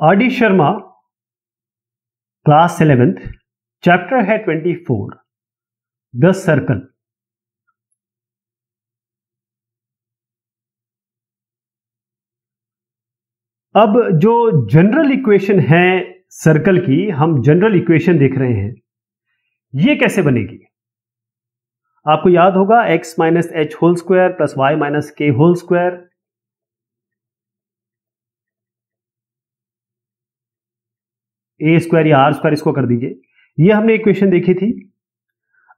R D Sharma, class eleventh, chapter है twenty four, the circle. अब जो general equation है सर्कल की, हम जनरल इक्वेशन देख रहे हैं। ये कैसे बनेगी? आपको याद होगा, x minus H whole square plus Y minus K whole square A square या आर स्क्वायर इसको कर दीजिए। ये हमने इक्वेशन देखी थी।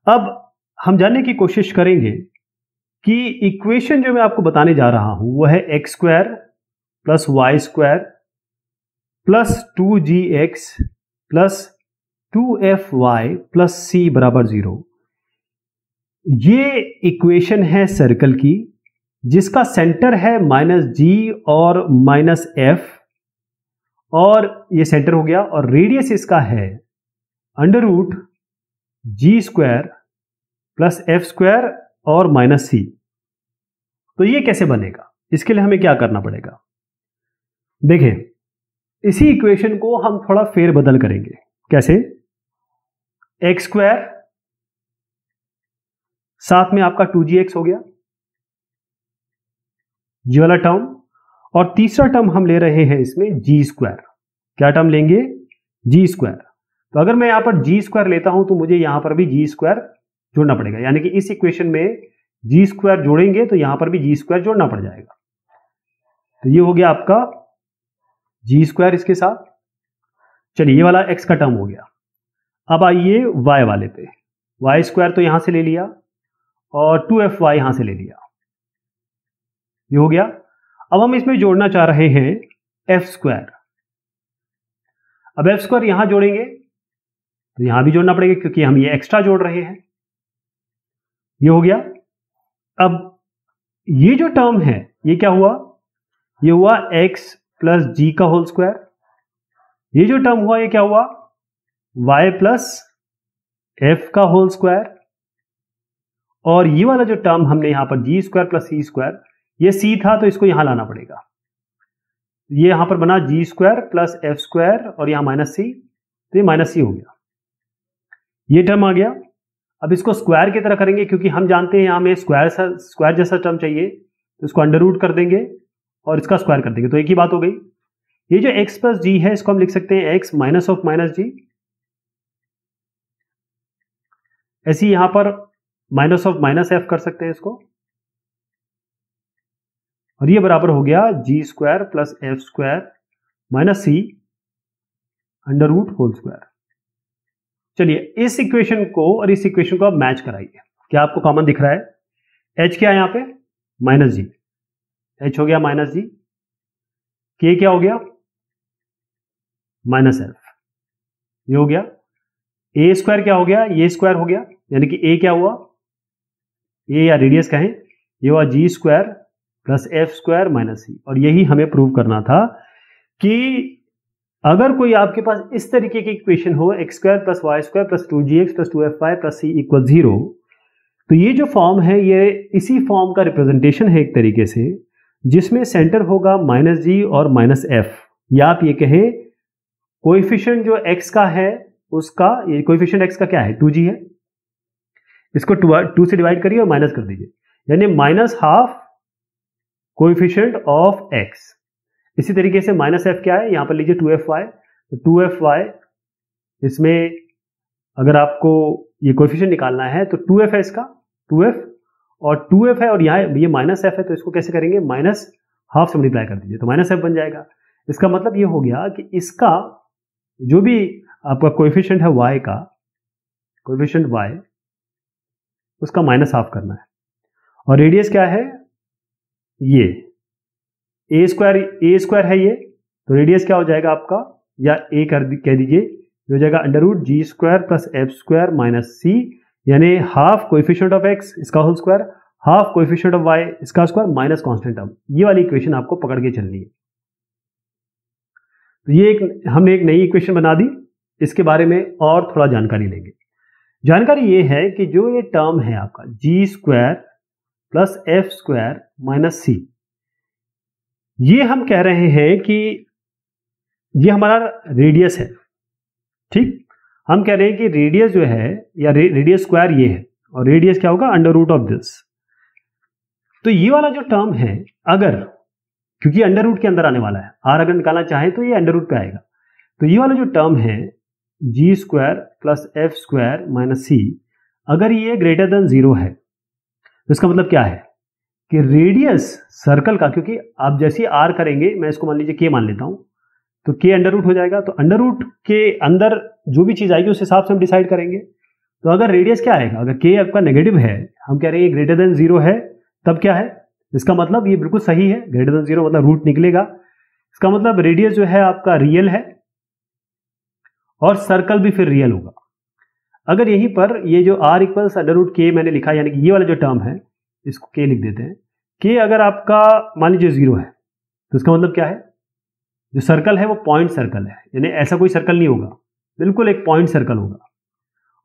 अब हम जानने की कोशिश करेंगे कि इक्वेशन जो मैं आपको बताने जा रहा हूँ, वो है X square plus Y square plus two G X plus two F Y plus C बराबर ज़ीरो ये इक्वेशन है सर्कल की, जिसका सेंटर है माइनस जी और माइनस एफ़ और ये सेंटर हो गया और रेडियस इसका है under root G square plus F square और माइनस सी तो ये कैसे बनेगा? इसके लिए हमें क्या करना पड़ेगा? देखें, इसी इक्वेशन को हम थोड़ा फेर बदल करेंगे। कैसे? एक्स स्क्वायर साथ में आपका टू जी एक्स हो गया। ये वाला टर्म और तीसरा टर्म हम ले रहे हैं इसमें जी स्क्वायर क्या टर्म लेंगे? जी स्क्वायर तो अगर मैं यहाँ पर जी स्क्वायर लेता हूँ तो मुझे यहाँ पर भी जी स्क्वायर जोड़ना पड़ेगा। यानी कि इस इक्वेशन में जी स्क्वायर जोड़ेंगे तो यहाँ पर भी जी स्क्वायर जोड़ना पड़ जाएगा। तो ये हो गया आपका जी स्क्वायर इसके साथ। चलिए, ये वाला एक्स का टर्म हो गया। अब आइए वाई वाले पे। वाई स्क्वायर तो यहाँ से ले लिया और टू एफ़ वाई यहाँ से ले लिया। ये हो गया अब हम इसमें जोड़ना चाह रहे हैं एफ़ स्क्वायर अब एफ़ स्क्वायर यहाँ जोड़ेंगे तो यहाँ भी जोड़ना पड़ेगा क्योंकि हम ये एक्स्ट्रा जोड़ रहे हैं। ये हो गया। अब ये जो टर्म है, ये क्या हुआ? ये हुआ एक्स प्लस जी का होल स्क्वायर ये जो टर्म हुआ, ये क्या हुआ? वाई प्लस एफ़ का होल स्क्वायर और ये वाला जो टर्म हमने यहाँ पर G square plus C square ये सी था तो इसको यहाँ लाना पड़ेगा। ये यहाँ पर बना G square plus F square और यहाँ माइनस सी तो ये माइनस सी हो गया। ये टर्म आ गया। अब इसको स्क्वायर की तरह करेंगे क्योंकि हम जानते हैं यहाँ में स्क्वायर स्क्वायर जैसा टर्म चाहिए तो इसको अंडर रूट कर देंगे और इसका स्क्वायर कर देंगे। तो एक ही बात हो गई। ये जो एक्स प्लस जी है, इसको हम लिख सकते हैं X minus of minus G ऐसी यहाँ पर माइनस ऑफ़ माइनस एफ़ कर सकते हैं इसको। और ये बराबर हो गया G square plus F square minus C under root whole square चलिए, इस इक्वेशन को और इस इक्वेशन को आप मैच कराइए। क्या आपको कॉमन दिख रहा है? एच क्या है यहाँ पे? माइनस जी एच हो गया माइनस जी के क्या हो गया? माइनस एफ़ ये हो गया। ए स्क्वायर क्या हो गया? ये स्क्वायर हो गया। यानी कि ए क्या हुआ? ए या रेडियस कहें। ये हुआ G square plus F square minus C. और यही हमें प्रूव करना था कि अगर कोई आपके पास इस तरीके की इक्वेशन हो, X square plus Y square plus two G X plus two F Y plus C equal zero तो ये जो फॉर्म है, ये इसी फॉर्म का रिप्रेजेंटेशन है एक तरीके से, जिसमें सेंटर होगा माइनस जी और माइनस एफ़। या आप ये कहें कोइफिशिएंट जो एक्स का है, उसका, ये कोइफिशिएंट एक्स का क्या है? टू जी है। इसको टू से डिवाइड करिए और माइनस कर दीजिए। यानी minus half coefficient of X इसी तरीके से माइनस एफ़ क्या है? यहाँ पर लीजिए टू एफ़ वाई। तो टू एफ़ वाई, इसमें अगर आपको ये कोइफिशियंट निकालना है तो टू एफ़ है इसका, टू एफ़। और टू एफ़ है और यहाँ ये माइनस एफ़ है तो इसको कैसे करेंगे? माइनस हाफ़ से मल्टीप्लाई कर दीजिए तो माइनस एफ़ बन जाएगा। इसका मतलब ये हो गया कि इसका जो भी आपका कोएफिशिएंट है वाई का, कोएफिशिएंट वाई उसका माइनस हाफ़ करना है। और रेडियस क्या है? ये। ए स्क्वायर ए स्क्वायर है ये तो रेडियस क्या हो जाएगा आपका? या ए कर कह दीजिए हो जाएगा under root G square plus F square minus C यानी हाफ़ कोएफिशिएंट ऑफ़ एक्स इसका whole square half coefficient of Y इसका स्क्वायर माइनस कांस्टेंट टर्म ये वाली इक्वेशन आपको पकड़ के चलनी है। तो ये एक, हमने एक नई इक्वेशन बना दी, इसके बारे में और थोड़ा जानकारी लेंगे। जानकारी ये है कि जो ये टर्म है आपका G square plus F square minus C. ये हम कह रहे हैं कि ये हमारा रेडियस है ठीक? हम कह रहे हैं कि रेडियस जो है या रे, रेडियस स्क्वायर ये है और रेडियस क्या होगा? Under root of this. तो ये वाला जो टर्म है अगर क्योंकि अंडर रूट के अंदर आने वाला है आर अगर निकालना चाहे तो ये अंडर रूट पे आएगा। तो ये वाला जो टर्म है G square plus F square minus C अगर ये ग्रेटर देन ज़ीरो है तो इसका मतलब क्या है? कि रेडियस सर्कल का, क्योंकि आप जैसे आर करेंगे, मैं इसको मान लीजिए के मान लेता हूँ तो के अंडर रूट हो जाएगा। तो अंडर रूट के अंदर जो भी चीज़ आएगी, उस हिसाब से हम डिसाइड करेंगे। तो अगर रेडियस क्या आएगा? अगर के आपका नेगेटिव है, हम कह रहे हैं ग्रेटर देन ज़ीरो है, तब क्या है? इसका मतलब ये बिल्कुल सही है। ग्रेटर देन ज़ीरो मतलब रूट निकलेगा। इसका मतलब रेडियस जो है आपका रियल है, और सर्कल भी फिर रियल होगा। अगर यहीं पर ये जो आर इक्वल्स अंडर रूट के मैंने लिखा, यानी कि ये वाला जो टर्म है, इसको के लिख देते हैं। के अगर आपका, मान लीजिए ज़ीरो है तो इसका मतलब क्या है? जो सर्कल है वो पॉइंट सर्कल है, यानी ऐसा कोई सर्कल नहीं होगा। बिल्कुल एक पॉइंट सर्कल होगा।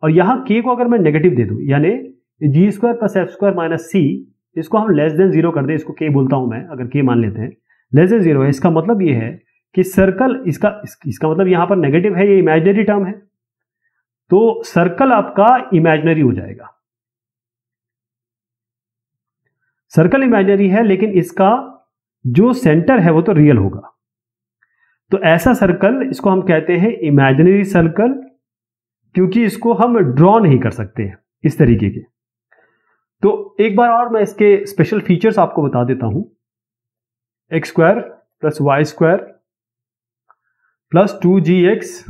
और यहाँ के को अगर मैं नेगेटिव दे दूँ, यानी G square plus F square minus C इसको हम लेस देन ज़ीरो कर दें, इसको के बोलता हूँ मैं, अगर के मान लेते हैं। लेस देन ज़ीरो है, इसका मतलब ये है कि सर्कल इसका इसका मतलब यहाँ पर नेगेटिव है, ये इमेजनरी टर्म है। तो सर्कल आपका इमेजनरी हो जाएगा। सर्कल इमेजनरी है, लेकिन इसका जो सेंटर है वो तो रियल होगा। तो ऐसा सर्कल इसको हम कहते हैं इमेजिनरी सर्कल, क्योंकि इसको हम ड्रॉ नहीं कर सकते हैं इस तरीके के। तो एक बार और मैं इसके स्पेशल फीचर्स आपको बता देता हूँ। X square plus Y square plus two G X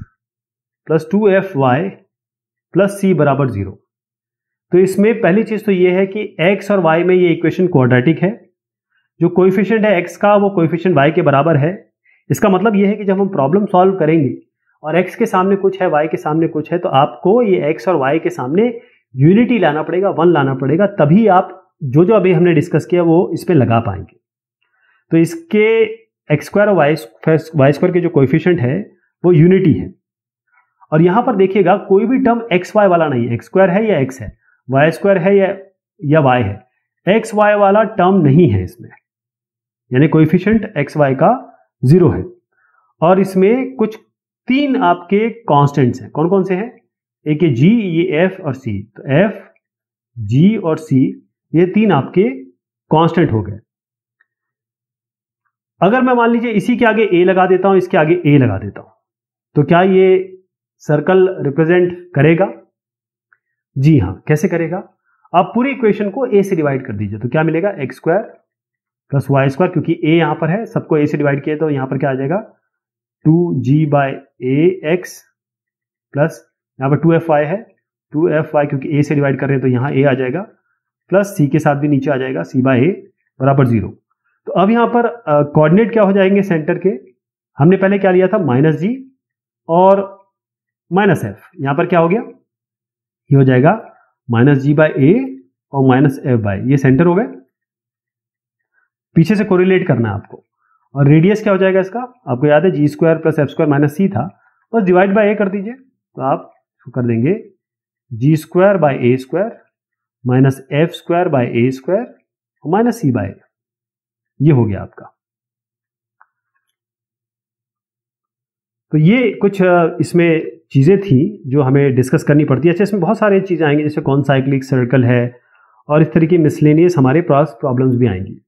plus two F Y plus C बराबर ज़ीरो। तो इसमें पहली चीज़ तो यह है कि एक्स और वाई में ये इक्वेशन क्वाड्रेटिक है। जो कोइफिशिएंट है एक्स का, वो कोइफिशिएंट वाई के बराबर है। इसका मतलब यह है कि जब हम प्रॉब्लम सॉल्व करेंगे और एक्स के सामने कुछ है वाई के सामने कुछ है तो आपको ये एक्स और वाई के सामने यूनिटी लाना पड़ेगा वन लाना पड़ेगा, तभी आप जो जो अभी हमने डिस्कस किया वो इस पर लगा पाएँगे। तो इसके एक्स स्क्वायर और वाई वाई स्क्वायर के जो कोएफिशिएंट है, वो यूनिटी है। और यहाँ पर देखिएगा, कोई भी टर्म एक्स वाई वाला नहीं एक्स स्क्वायर है या एक्स है? वाई स्क्वायर है या या वाई है? एक्स वाई वाला टर्म नहीं है इसमें। यानी कोएफिशिएंट एक्स वाई का ज़ीरो है। और इसमें कुछ तीन आपके कांस्टेंट्स हैं। कौन कौन से हैं? एक है जी ये एफ़ और सी तो एफ़ जी और सी ये तीन आपके कांस्टेंट हो गए। अगर मैं मान लीजिए इसी के आगे ए लगा देता हूँ, इसके आगे ए लगा देता हूँ तो क्या ये सर्कल रिप्रेजेंट करेगा? जी हाँ, कैसे करेगा? आप पूरी इक्वेशन को ए से डिवाइड कर दीजिए तो क्या मिलेगा? X square plus Y square क्योंकि ए यहाँ पर है, सबको ए से डिवाइड किया तो यहाँ पर क्या आ जाएगा? Two G by A X plus यहाँ पर टू एफ़ वाई है टू एफ़ वाई क्योंकि ए से डिवाइड कर रहे हैं तो यहाँ ए आ जाएगा प्लस सी के साथ भी नीचे आ जाएगा सी बाय ए बराबर ज़ीरो तो अब यहाँ पर कोऑर्डिनेट क्या हो जाएँगे सेंटर के? हमने पहले क्या लिया था? माइनस जी और माइनस एफ़। यहाँ पर क्या हो गया? ये हो जाएगा माइनस जी बाय ए और माइनस एफ़ बाय ये सेंटर हो गए। पीछे से कोरिलेट करना है आपको। और रेडियस क्या हो जाएगा इसका? आपको याद है G square plus F square minus C था। बस डिवाइड बाय ए कर दीजिए। तो आप कर देंगे G square by A square minus F square by A square और माइनस सी बाय ये हो गया आपका। तो ये कुछ इसमें चीज़ें थी जो हमें डिस्कस करनी पड़ती है। अच्छा इसमें बहुत सारी चीज़ें आएँगी, जैसे कौन साइक्लिक सर्कल है और इस तरीके मिसलेनियस हमारे पास प्रॉब्लम्स भी आएँगी।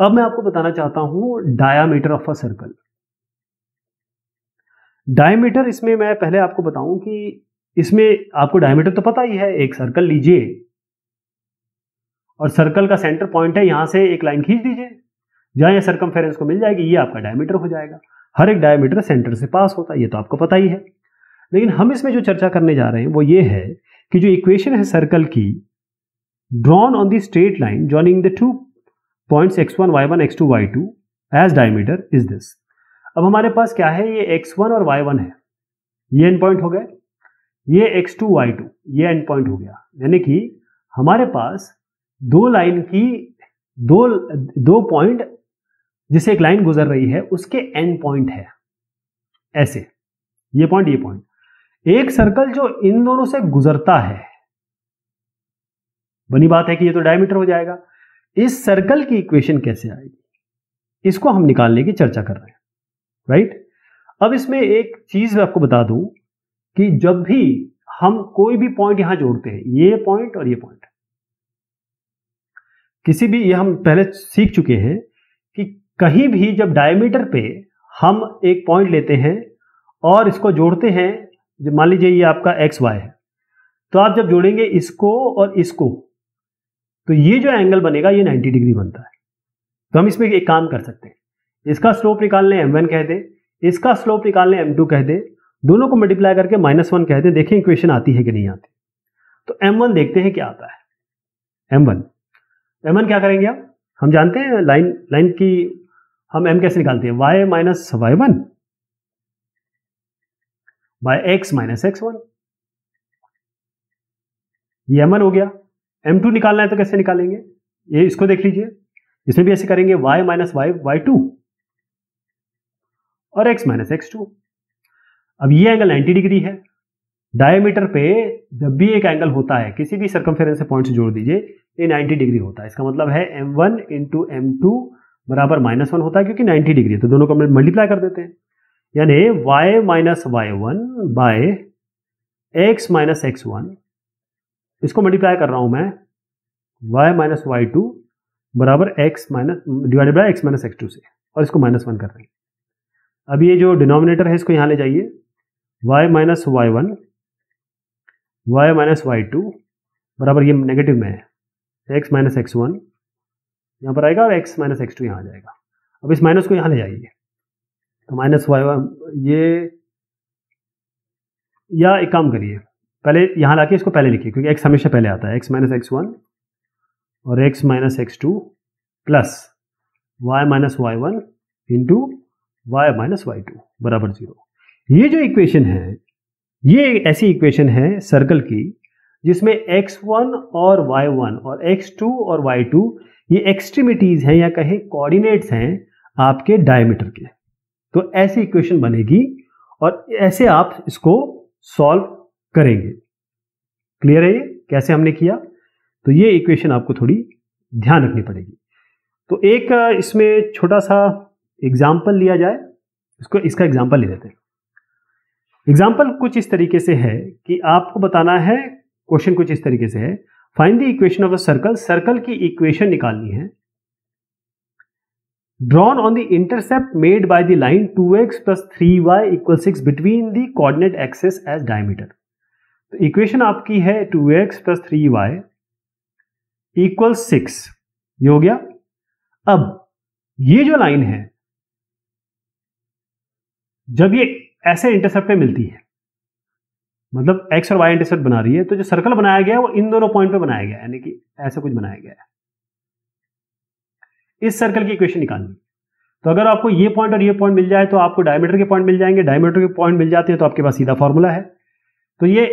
अब मैं आपको बताना चाहता हूँ diameter of a circle diameter इसमें मैं पहले आपको बताऊँ कि इसमें आपको डायमीटर तो पता ही है, एक सर्कल लीजिए। और सर्कल का सेंटर पॉइंट है, यहाँ से एक लाइन खींच दीजिए, जहाँ ये सर्कम को मिल जाएगी, ये आपका डायमीटर हो जाएगा। हर एक डायमीटर सेंटर से पास होता है, ये तो आपको पता ही है। लेकिन हम इसमें जो चर्चा करने जा रहे हैं, वो ये है कि जो इक्वेशन है सर्कल की drawn on the straight line joining the two points X one Y one X two Y two as diameter is this अब हमारे पास क्या है? ये एक्स वन और वाई वन है। ये एंड पॉइंट हो गए। ये एक्स टू वाई टू ये एंड पॉइंट हो गया। यानी कि हमारे पास दो लाइन की, दो दो पॉइंट जिसे एक लाइन गुजर रही है, उसके एंड पॉइंट है। ऐसे, ये पॉइंट ये पॉइंट एक सर्कल जो इन दोनों से गुजरता है, बनी बात है कि ये तो डायमीटर हो जाएगा, इस सर्कल की इक्वेशन कैसे आएगी? इसको हम निकालने की चर्चा कर रहे हैं राइट अब इसमें एक चीज़ मैं आपको बता दूँ कि जब भी हम कोई भी पॉइंट यहाँ जोड़ते हैं, ये पॉइंट और ये पॉइंट किसी भी, ये हम पहले सीख चुके हैं कहीं भी जब डायमीटर पे हम एक पॉइंट लेते हैं और इसको जोड़ते हैं मान लीजिए ये आपका एक्स वाई है तो आप जब जोड़ेंगे इसको और इसको तो ये जो एंगल बनेगा, ये 90 डिग्री बनता है। तो हम इसमें एक काम कर सकते हैं। इसका स्लोप निकालने एम वन कह दे, इसका स्लोप निकालने एम टू कह दे, दोनों को मल्टीप्लाई करके माइनस वन कह दे, देखें इक्वेशन आती है कि नहीं आती। तो एम वन देखते हैं क्या आता है। एम वन एम वन क्या करेंगे आप? हम जानते हैं लाइन लाइन की हम एम कैसे निकालते हैं? Y minus Y one by X minus X one ये एम वन हो गया। एम टू निकालना है तो कैसे निकालेंगे? ये इसको देख लीजिए। इसमें भी ऐसे करेंगे y minus y y two और एक्स माइनस एक्स टू अब ये एंगल 90 डिग्री है। डायमीटर पे जब भी एक एंगल होता है, किसी भी सर्कमफेरेंस से पॉइंट से जोड़ दीजिए, ये 90 डिग्री होता है। इसका मतलब है m1 वन इंटू एम बराबर माइनस वन होता है क्योंकि 90 डिग्री है तो दोनों को मल्टीप्लाई कर देते हैं। यानी y minus y one by x minus x one इसको मल्टीप्लाई कर रहा हूँ मैं, y माइनस वाई टू बराबर x minus divided by x minus x two से, और इसको माइनस वन कर हैं। अब ये जो डिनोमिनेटर है, इसको यहाँ ले जाइए। y minus y one y minus y two बराबर ये नेगेटिव में है एक्स माइनस एक्स वन यहाँ पर आएगा और x माइनस एक्स टू यहाँ आ जाएगा। अब इस माइनस को यहाँ ले जाइए। तो माइनस वाई वन, ये, या एक काम करिए, पहले यहाँ लाके इसको पहले लिखिए, क्योंकि x हमेशा पहले आता है। x माइनस एक्स वन और x minus x two plus y minus y one into y minus y two, बराबर ज़ीरो। ये जो इक्वेशन है, ये ऐसी इक्वेशन है सर्कल की, जिसमें x1 और y1 और x2 और y2 ये एक्सट्रीमिटीज हैं या कहें कोऑर्डिनेट्स हैं आपके डायमीटर के। तो ऐसी इक्वेशन बनेगी और ऐसे आप इसको सॉल्व करेंगे। क्लियर है ये? कैसे हमने किया? तो ये इक्वेशन आपको थोड़ी ध्यान रखनी पड़ेगी। तो एक, इसमें छोटा सा एग्ज़ाम्पल लिया जाए। इसको, इसका एग्ज़ाम्पल ले लेते हैं। एग्ज़ाम्पल कुछ इस तरीके से है कि आपको बताना है क्वेश्चन कुछ इस तरीके से है find the equation of a circle circle की इक्वेशन निकालनी है। Drawn on the intercept made by the line 2x x plus three y equal six between the coordinate axes as diameter तो इक्वेशन आपकी है 2x x plus three y equal six ये हो गया। अब ये जो लाइन है, जब ये ऐसे इंटरसेप्ट पे मिलती है मतलब एक्स और वाई इंटरसेप्ट बना रही है तो जो सर्कल बनाया गया है, वो इन दोनों पॉइंट पे बनाया गया यानी कि ऐसा कुछ बनाया गया है। इस सर्कल की इक्वेशन निकालनी। तो अगर आपको ये पॉइंट और ये पॉइंट मिल जाए तो आपको डायमीटर के पॉइंट मिल जाएँगे। डायमीटर के पॉइंट मिल जाते हैं तो आपके पास सीधा फॉर्मूला है। तो ये,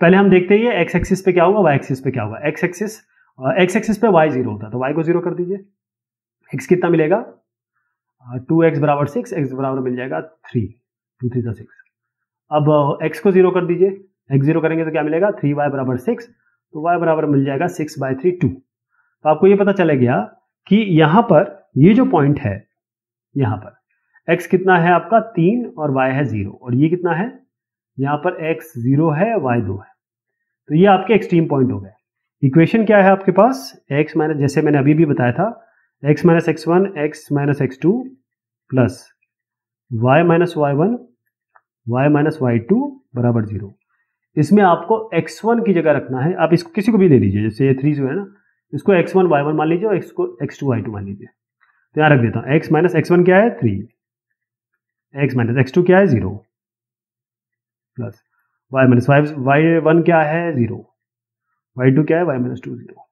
पहले हम देखते हैं एक्स एक्सिस पे क्या होगा वाई एक्सिस पे क्या होगा एक्स एक्सिस एक्स एक्सिस पे वाई ज़ीरो होता है तो वाई को ज़ीरो कर दीजिए। एक्स कितना मिलेगा? टू एक्स बराबर सिक्स एक्स बराबर मिल जाएगा थ्री टू थ्री सिक्स अब एक्स को ज़ीरो कर दीजिए। एक्स ज़ीरो करेंगे तो क्या मिलेगा? थ्री वाई बराबर सिक्स तो वाई बराबर मिल जाएगा सिक्स बाय थ्री टू तो आपको ये पता चले गया कि यहाँ पर ये जो पॉइंट है, यहाँ पर, x कितना है आपका? तीन और y है ज़ीरो और ये कितना है? यहाँ पर x ज़ीरो है, y दो है। तो ये आपके एक्सट्रीम पॉइंट हो गए। इक्वेशन क्या है आपके पास? x माइनस जैसे मैंने अभी भी बताया था, x minus x one x minus x two plus y minus y one y minus y two बराबर ज़ीरो इसमें आपको एक्स वन की जगह रखना है। आप इसको किसी को भी ले लीजिए जैसे ये थ्री जो है ना, इसको एक्स वन वाई वन मान लीजिए और एक्स को एक्स टू वाई टू मान लीजिए। तो यहाँ रख देता हूँ। एक्स माइनस एक्स वन क्या है? Three x minus x two क्या है? Zero plus y minus y y one क्या है? ज़ीरो वाई टू क्या है? वाई माइनस टू ज़ीरो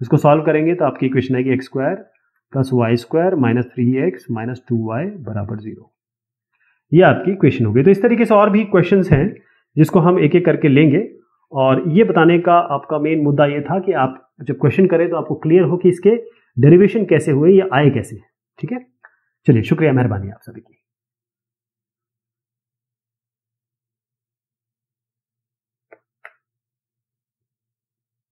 इसको सॉल्व करेंगे तो आपकी इक्वेशन आएगी x square plus y square minus three x minus two y बराबर ज़ीरो ये आपकी क्वेश्चन हो गई तो इस तरीके से और भी क्वेश्चन हैं, जिसको हम एक एक करके लेंगे। और ये बताने का आपका मेन मुद्दा ये था कि आप जब क्वेश्चन करें तो आपको क्लियर हो कि इसके डेरिवेशन कैसे हुए या आए कैसे ठीक है? चलिए, शुक्रिया, मेहरबानी आप सभी की।